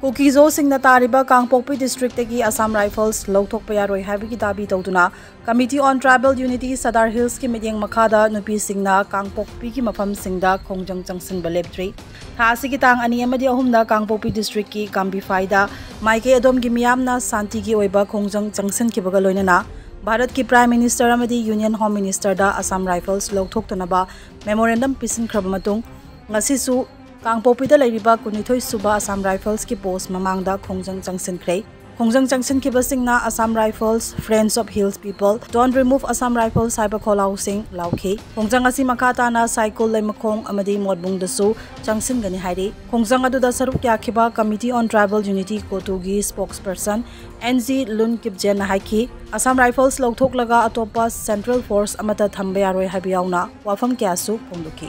कोकीजो Kangpokpi district की Assam rifles लौटप यारो दाबी तौदना Committee on Tribal Unity Sadar Hills की मेयं मखा नुपी कांगपोपी की मफम खोज चंसन लेप्री था तंग अहम कांगपोपी डिस्ट्रिक्ट की कामीफाई माइक अदम की मामना शांति की खोज चंसनब भारत की prime minister union home minister Assam Rifles लौटोनाब memorandum पीसीब कांगपोपी लेब कुथ सूब असम राइफल्स की पोस्ट ममांग खोजंग चंसनख्रे खोजंग चंसनखिबसिंगना Assam Rifles friends of hills people don't remove Assam Rifles है खोलाउसिंग लाखी खोजंग असी मखा ताना साइकल लेमखोंग अमदी मोडबुंगदसु सरुक याखिबा कमिटी ऑन ट्राइबल यूनिटी कोटुगी एन जी लुन किबजेन हाइखी असम राइफल्स लौथोकलगा अटोप सेंट्रल फोर्स अमता थंबयारोय हाबियाउना वाफम क्यासु फोंदुखी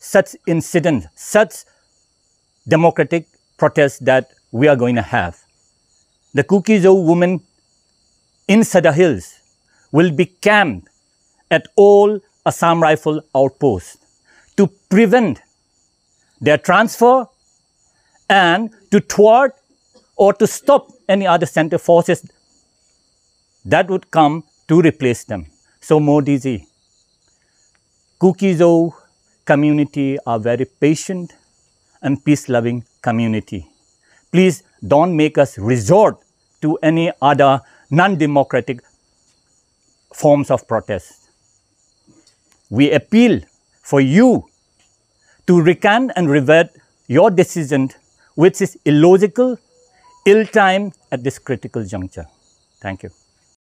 such incidents, such democratic protests that we are going to have. The Kukizo women in Sada Hills will be camped at all Assam Rifle outposts to prevent their transfer and to thwart or to stop any other center forces that would come to replace them. So Modi ji, Kukizo community are very patient and peace-loving community. Please don't make us resort to any other non-democratic forms of protest. We appeal for you to recant and revert your decision, which is illogical, ill-timed at this critical juncture. Thank you.